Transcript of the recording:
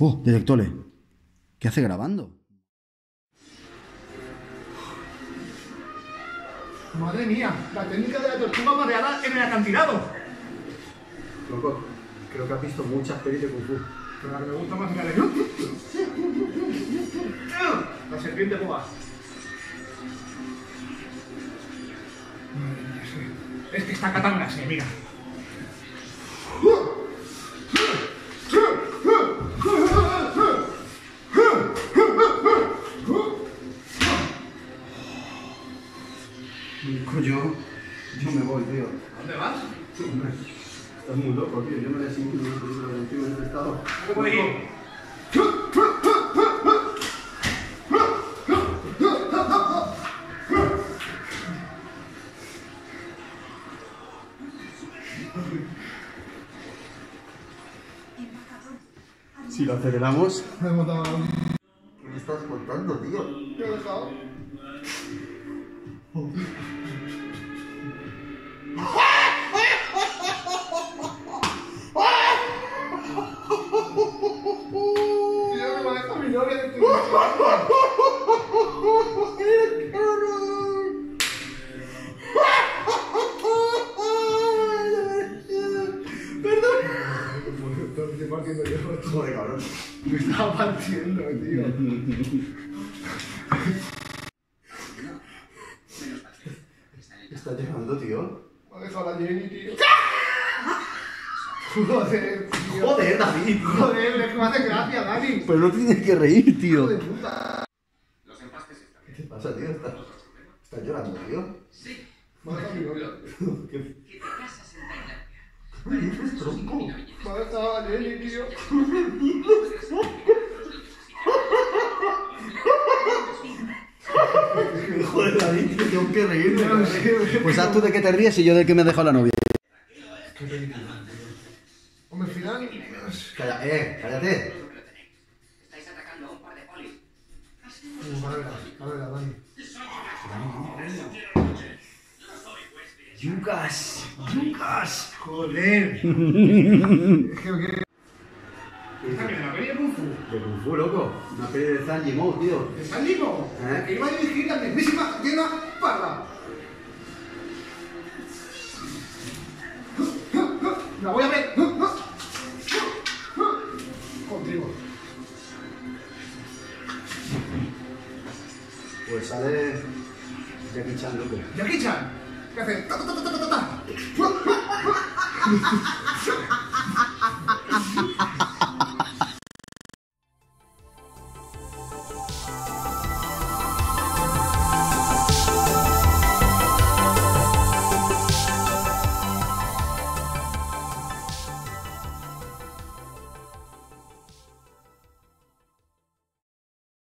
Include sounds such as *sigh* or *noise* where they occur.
Oh, detectole. ¿Qué hace grabando? Madre mía, la técnica de la tortuga mareada en el acantilado. Loco, creo que has visto muchas pelis de Kung Fu. Pero la que me gusta más la de... La serpiente boba. Madre mía, es que- Es que está catanga, sí, mira. Yo, yo me voy, tío. ¿Dónde vas? Hombre, estás muy loco, tío. Yo no le sigo una película contigo en este estado. ¿Dónde puedes ir? Si lo aceleramos. Me hemos dado... ¿Qué me estás contando, tío? ¿Te he dejado? Joder, cabrón. Me estaba partiendo, tío. ¿Estás llorando, tío? Me ha dejado la Jenny, tío. *laughs* Joder, tío. Joder, David, tío. Joder, es que me hace gracia, Dani. Pero no tienes que reír, tío. Hijo de puta. ¿Qué te pasa, tío? ¿Estás, estás llorando, tío? Mi novia. ¿Qué que te casas en Tailandia. ¿Qué dices, tronco? Me dejado la Jenny, tío. Joder, David, tío, tengo que reírme. No sé, Pues haz tú de qué te ríes y yo del que me ha dejado la novia. Hombre, al final... Calla, eh, cállate. Estáis atacando a un par de polis. Vale, vale, vale, Dani. Lucas, Lucas. Joder. *laughs* ¿Esta que la peli de Kung Fu? De Kung Fu, loco. Una peli de Zhang Yimou, tío. ¿Está Nico? ¿Eh? Que iba a dirigir la mismísima Diana Parra. La voy a ver. Contigo. Pues sale Jackie Chan, loco. Jackie Chan. Kata, tata tata tata tata.